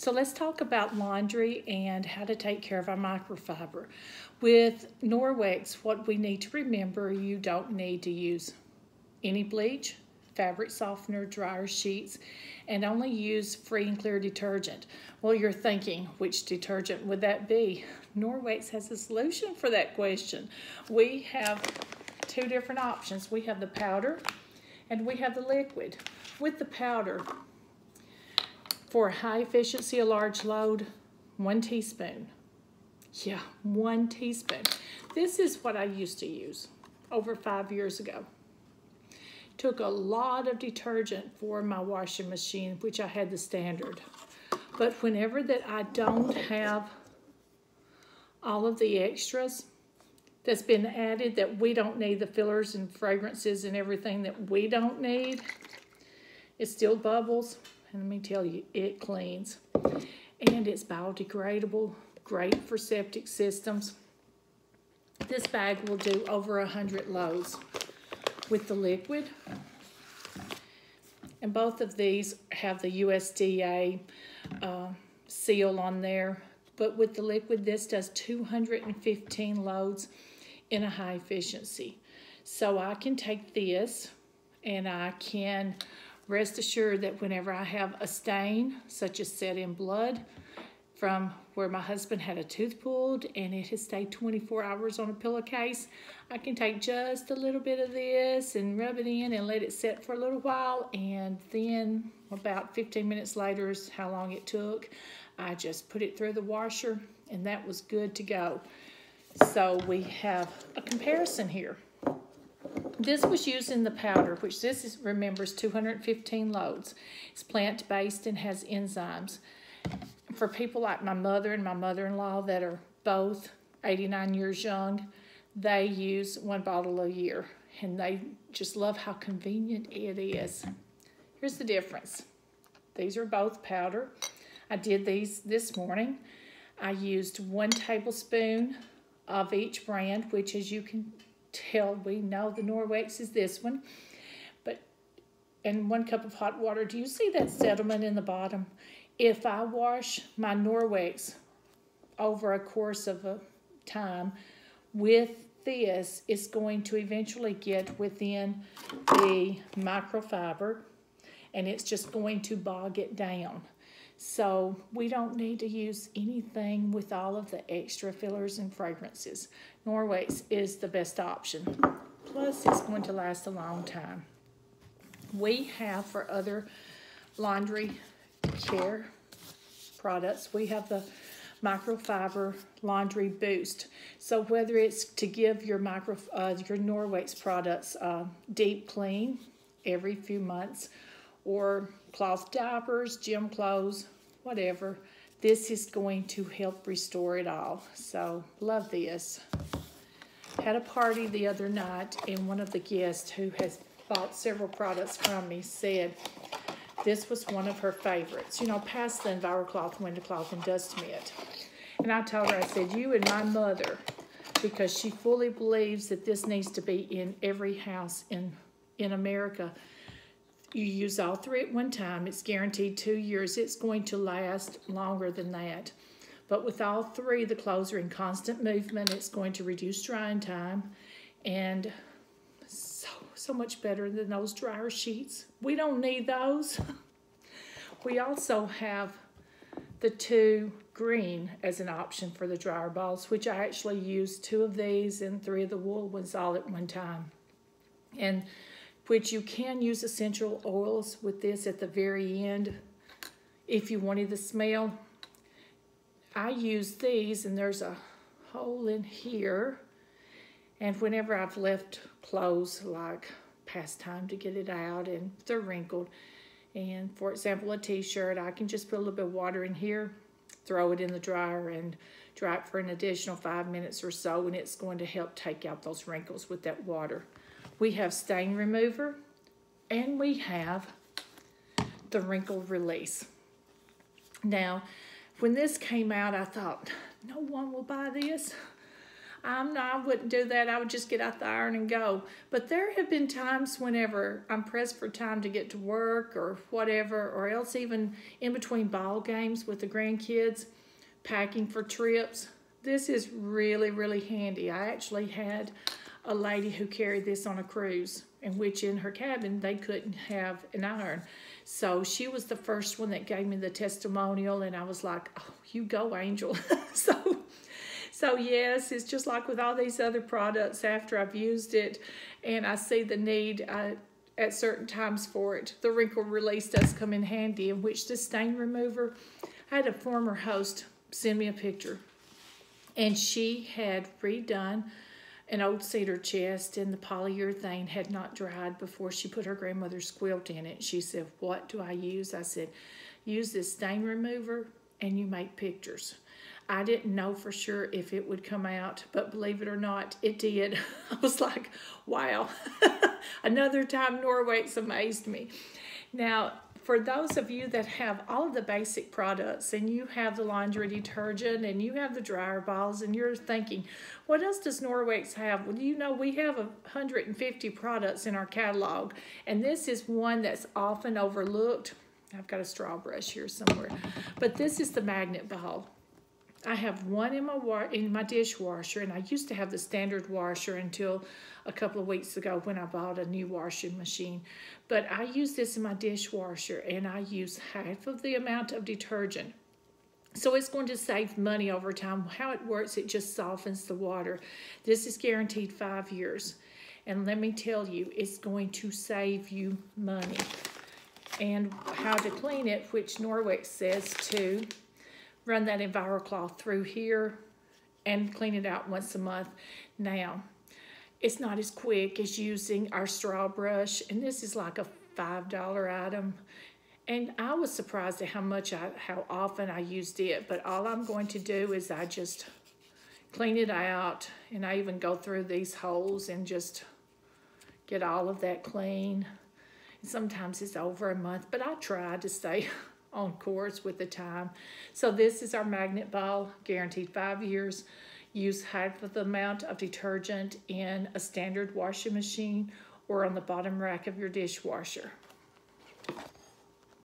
So let's talk about laundry and how to take care of our microfiber. With Norwex, what we need to remember, you don't need to use any bleach, fabric softener, dryer sheets, and only use free and clear detergent. Well, you're thinking, which detergent would that be? Norwex has a solution for that question. We have two different options. We have the powder and we have the liquid. With the powder, for high efficiency, a large load, one teaspoon. Yeah, one teaspoon. This is what I used to use over five years ago. Took a lot of detergent for my washing machine, which I had the standard. But whenever that I don't have all of the extras that's been added that we don't need, the fillers and fragrances and everything that we don't need, it still bubbles. And let me tell you, it cleans. And it's biodegradable, great for septic systems. This bag will do over a 100 loads with the liquid. And both of these have the USDA uh, seal on there. But with the liquid, this does 215 loads in a high efficiency. So I can take this and I can rest assured that whenever I have a stain, such as set in blood, from where my husband had a tooth pulled and it has stayed 24 hours on a pillowcase, I can take just a little bit of this and rub it in and let it set for a little while and then about 15 minutes later is how long it took. I just put it through the washer and that was good to go. So we have a comparison here. This was used in the powder, which this is, remembers 215 loads. It's plant-based and has enzymes. For people like my mother and my mother-in-law that are both 89 years young, they use one bottle a year, and they just love how convenient it is. Here's the difference. These are both powder. I did these this morning. I used one tablespoon of each brand, which as you can tell, we know the Norwex is this one. But, and one cup of hot water. Do you see that sediment in the bottom? If I wash my Norwex over a course of a time with this, it's going to eventually get within the microfiber and it's just going to bog it down. So we don't need to use anything with all of the extra fillers and fragrances. Norwex is the best option. Plus, it's going to last a long time. We have for other laundry care products, we have the microfiber laundry boost. So whether it's to give your micro uh, your Norwex products uh, deep clean every few months, or cloth diapers, gym clothes, whatever. This is going to help restore it all. So, love this. Had a party the other night, and one of the guests who has bought several products from me said this was one of her favorites. You know, past the EnviroCloth, Window Cloth, and Dust Mitt. And I told her, I said, you and my mother, because she fully believes that this needs to be in every house in, in America, you use all three at one time, it's guaranteed two years. It's going to last longer than that. But with all three, the clothes are in constant movement. It's going to reduce drying time and so, so much better than those dryer sheets. We don't need those. we also have the two green as an option for the dryer balls, which I actually used two of these and three of the wool ones all at one time. And which you can use essential oils with this at the very end if you wanted the smell. I use these and there's a hole in here and whenever I've left clothes like past time to get it out and they're wrinkled and for example a t-shirt I can just put a little bit of water in here throw it in the dryer and dry it for an additional five minutes or so and it's going to help take out those wrinkles with that water. We have stain remover, and we have the wrinkle release. Now, when this came out, I thought, no one will buy this. I'm not, I wouldn't do that. I would just get out the iron and go. But there have been times whenever I'm pressed for time to get to work or whatever, or else even in between ball games with the grandkids, packing for trips. This is really, really handy. I actually had a lady who carried this on a cruise, in which in her cabin they couldn't have an iron. So she was the first one that gave me the testimonial, and I was like, "Oh, you go, Angel." so, so yes, it's just like with all these other products. After I've used it, and I see the need uh, at certain times for it, the wrinkle release does come in handy. In which the stain remover, I had a former host send me a picture, and she had redone an old cedar chest and the polyurethane had not dried before she put her grandmother's quilt in it. She said, What do I use? I said, Use this stain remover and you make pictures. I didn't know for sure if it would come out, but believe it or not, it did. I was like, wow. Another time Norwex amazed me. Now, for those of you that have all of the basic products and you have the laundry detergent and you have the dryer balls and you're thinking, what else does Norwex have? Well, you know, we have 150 products in our catalog and this is one that's often overlooked. I've got a straw brush here somewhere, but this is the magnet ball. I have one in my in my dishwasher, and I used to have the standard washer until a couple of weeks ago when I bought a new washing machine. But I use this in my dishwasher, and I use half of the amount of detergent. So it's going to save money over time. How it works, it just softens the water. This is guaranteed five years. And let me tell you, it's going to save you money. And how to clean it, which Norwex says to run that EnviroCloth through here and clean it out once a month. Now, it's not as quick as using our straw brush, and this is like a $5 item. And I was surprised at how much I, how often I used it, but all I'm going to do is I just clean it out, and I even go through these holes and just get all of that clean. Sometimes it's over a month, but I try to stay on course with the time. So this is our magnet ball, guaranteed five years. Use half of the amount of detergent in a standard washing machine or on the bottom rack of your dishwasher.